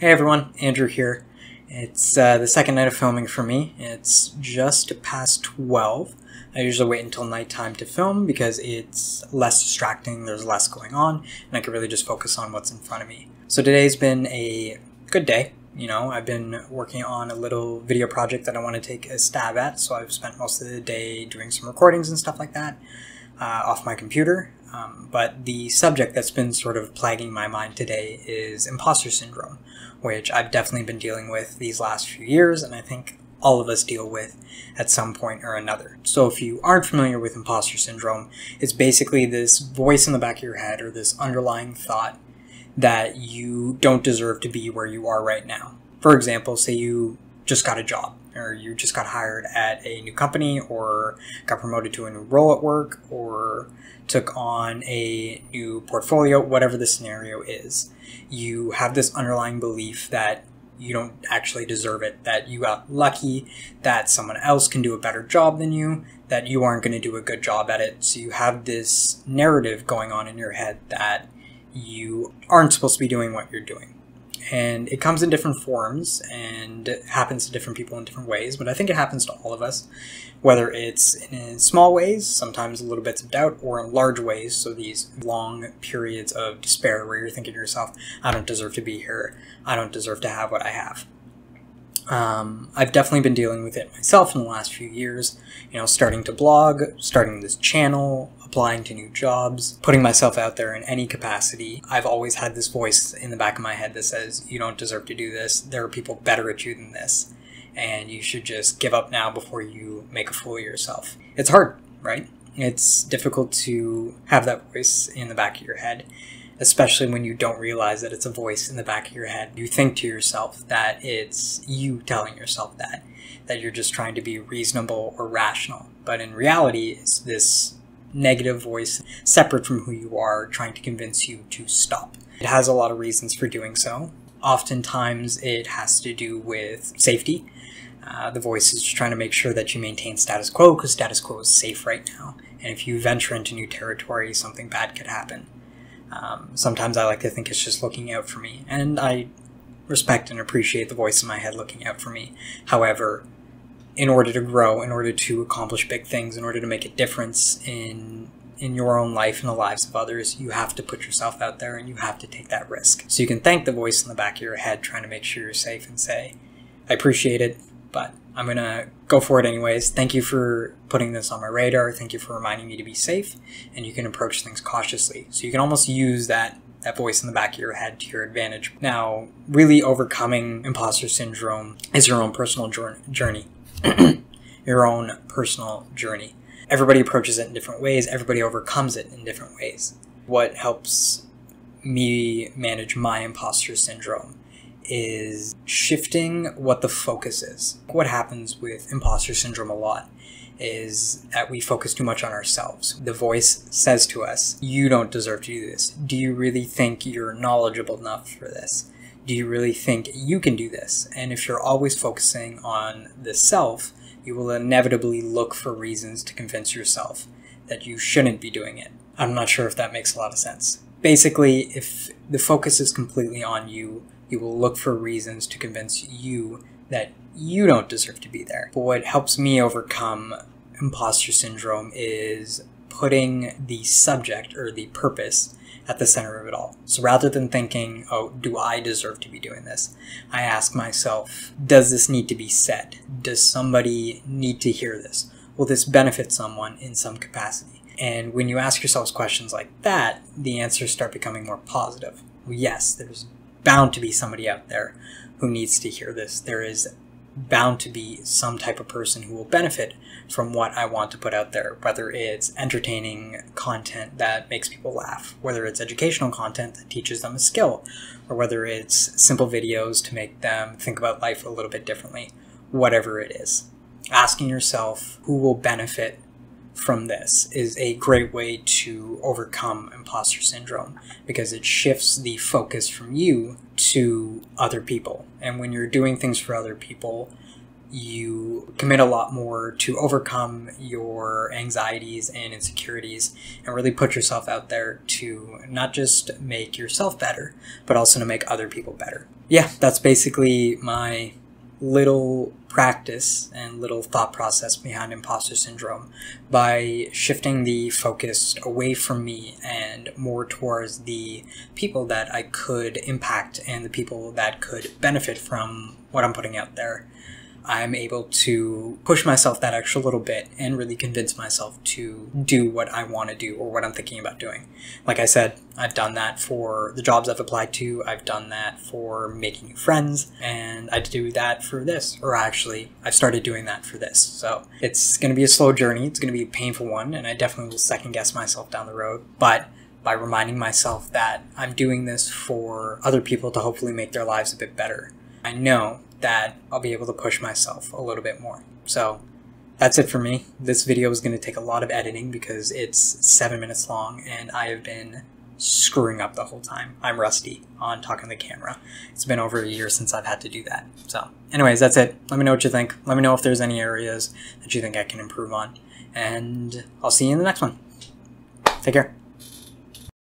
Hey everyone, Andrew here. It's uh, the second night of filming for me. It's just past 12. I usually wait until nighttime to film because it's less distracting, there's less going on, and I can really just focus on what's in front of me. So today's been a good day. You know, I've been working on a little video project that I want to take a stab at, so I've spent most of the day doing some recordings and stuff like that uh, off my computer. Um, but the subject that's been sort of plaguing my mind today is imposter syndrome, which I've definitely been dealing with these last few years, and I think all of us deal with at some point or another. So if you aren't familiar with imposter syndrome, it's basically this voice in the back of your head or this underlying thought that you don't deserve to be where you are right now. For example, say you just got a job or you just got hired at a new company or got promoted to a new role at work or took on a new portfolio, whatever the scenario is. You have this underlying belief that you don't actually deserve it, that you got lucky, that someone else can do a better job than you, that you aren't going to do a good job at it. So you have this narrative going on in your head that you aren't supposed to be doing what you're doing and it comes in different forms and happens to different people in different ways but i think it happens to all of us whether it's in small ways sometimes little bits of doubt or in large ways so these long periods of despair where you're thinking to yourself i don't deserve to be here i don't deserve to have what i have um, I've definitely been dealing with it myself in the last few years. You know, starting to blog, starting this channel, applying to new jobs, putting myself out there in any capacity. I've always had this voice in the back of my head that says, you don't deserve to do this. There are people better at you than this. And you should just give up now before you make a fool of yourself. It's hard, right? It's difficult to have that voice in the back of your head, especially when you don't realize that it's a voice in the back of your head. You think to yourself that it's you telling yourself that, that you're just trying to be reasonable or rational. But in reality, it's this negative voice separate from who you are trying to convince you to stop. It has a lot of reasons for doing so. Oftentimes, it has to do with safety. Uh, the voice is just trying to make sure that you maintain status quo because status quo is safe right now. And if you venture into new territory, something bad could happen. Um, sometimes I like to think it's just looking out for me, and I respect and appreciate the voice in my head looking out for me. However, in order to grow, in order to accomplish big things, in order to make a difference in in your own life and the lives of others, you have to put yourself out there and you have to take that risk. So you can thank the voice in the back of your head trying to make sure you're safe and say, I appreciate it, but I'm going to go for it anyways. Thank you for putting this on my radar. Thank you for reminding me to be safe. And you can approach things cautiously. So you can almost use that that voice in the back of your head to your advantage. Now, really overcoming imposter syndrome is your own personal journey. your own personal journey. Everybody approaches it in different ways, everybody overcomes it in different ways. What helps me manage my imposter syndrome is shifting what the focus is. What happens with imposter syndrome a lot is that we focus too much on ourselves. The voice says to us, You don't deserve to do this. Do you really think you're knowledgeable enough for this? Do you really think you can do this? And if you're always focusing on the self, you will inevitably look for reasons to convince yourself that you shouldn't be doing it. I'm not sure if that makes a lot of sense. Basically, if the focus is completely on you, you will look for reasons to convince you that you don't deserve to be there. But what helps me overcome imposter syndrome is putting the subject or the purpose at the center of it all. So rather than thinking, oh, do I deserve to be doing this? I ask myself, does this need to be said? Does somebody need to hear this? Will this benefit someone in some capacity? And when you ask yourselves questions like that, the answers start becoming more positive. Well, yes, there's bound to be somebody out there who needs to hear this. There is bound to be some type of person who will benefit from what I want to put out there, whether it's entertaining content that makes people laugh, whether it's educational content that teaches them a skill, or whether it's simple videos to make them think about life a little bit differently, whatever it is. Asking yourself who will benefit from this is a great way to overcome imposter syndrome because it shifts the focus from you to other people. And when you're doing things for other people, you commit a lot more to overcome your anxieties and insecurities and really put yourself out there to not just make yourself better, but also to make other people better. Yeah, that's basically my little practice and little thought process behind imposter syndrome by shifting the focus away from me and more towards the people that I could impact and the people that could benefit from what I'm putting out there. I'm able to push myself that extra little bit and really convince myself to do what I want to do or what I'm thinking about doing. Like I said, I've done that for the jobs I've applied to, I've done that for making new friends, and I do that for this. Or actually, I've started doing that for this. So it's going to be a slow journey, it's going to be a painful one, and I definitely will second guess myself down the road. But by reminding myself that I'm doing this for other people to hopefully make their lives a bit better. I know that I'll be able to push myself a little bit more. So that's it for me. This video is going to take a lot of editing because it's seven minutes long and I have been screwing up the whole time. I'm rusty on talking to the camera. It's been over a year since I've had to do that. So anyways, that's it. Let me know what you think. Let me know if there's any areas that you think I can improve on. And I'll see you in the next one. Take care.